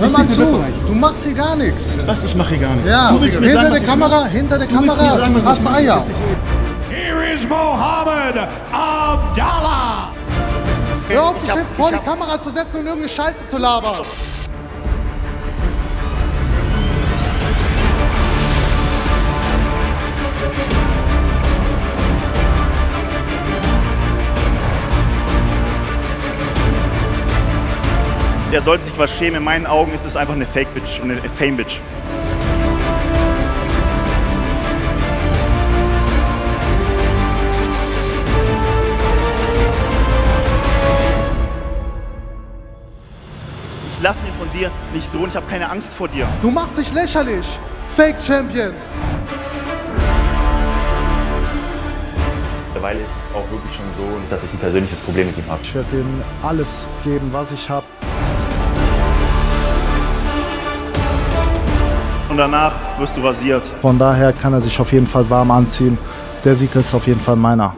Du machst hier gar nichts. Was? Ich mache hier gar nichts. Ja, du willst mir hinter sagen, der Kamera, hinter der Du Kamera mir sagen, was hast? Eier. Here is Mohammed Abdallah. Hör auf, dich vor die Kamera zu setzen und irgendeine Scheiße zu labern. Der sollte sich was schämen. In meinen Augen ist es einfach eine Fake-Bitch und eine Fame-Bitch. Ich lasse mir von dir nicht drohen. Ich habe keine Angst vor dir. Du machst dich lächerlich. Fake Champion. Mittlerweile ist es auch wirklich schon so, dass ich ein persönliches Problem mit ihm habe. Ich werde ihm alles geben, was ich habe. Und danach wirst du rasiert. Von daher kann er sich auf jeden Fall warm anziehen. Der Sieg ist auf jeden Fall meiner.